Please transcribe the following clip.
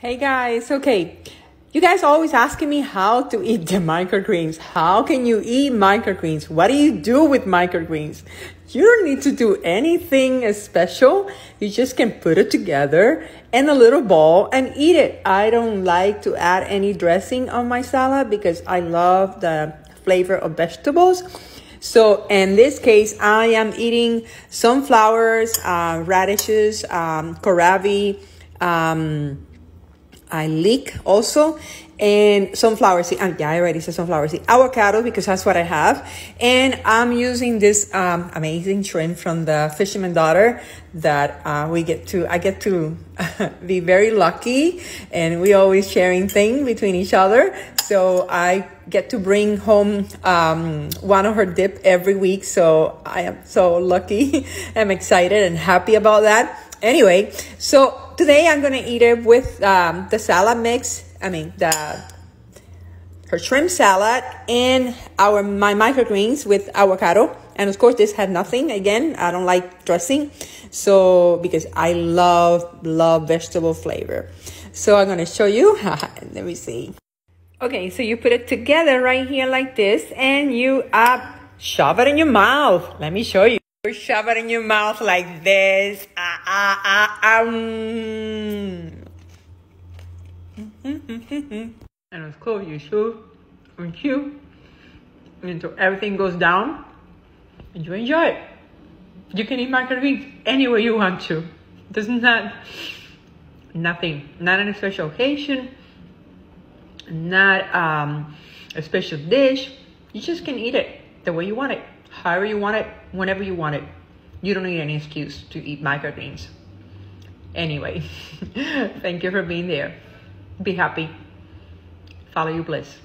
Hey guys, okay. You guys always asking me how to eat the microgreens. How can you eat microgreens? What do you do with microgreens? You don't need to do anything special. You just can put it together in a little bowl and eat it. I don't like to add any dressing on my salad because I love the flavor of vegetables. So in this case, I am eating sunflowers, uh, radishes, um, kohlrabi, um, I leek also and sunflower seed. And yeah, I already said sunflower seed. Avocado because that's what I have. And I'm using this um, amazing shrimp from the Fisherman Daughter that uh, we get to, I get to be very lucky and we always sharing things between each other. So I get to bring home um, one of her dip every week. So I am so lucky. I'm excited and happy about that. Anyway, so today I'm gonna eat it with um, the salad mix. I mean the her shrimp salad and our my microgreens with avocado. And of course, this had nothing. Again, I don't like dressing, so because I love love vegetable flavor. So I'm gonna show you. Let me see. Okay, so you put it together right here like this, and you uh, shove it in your mouth. Let me show you. Shove it in your mouth like this. Ah, ah, ah, um. and of course, you chew until everything goes down and you enjoy it. You can eat macaroni any way you want to. Not that nothing, not on a special occasion, not um, a special dish. You just can eat it the way you want it however you want it, whenever you want it. You don't need any excuse to eat microgreens. Anyway, thank you for being there. Be happy. Follow your bliss.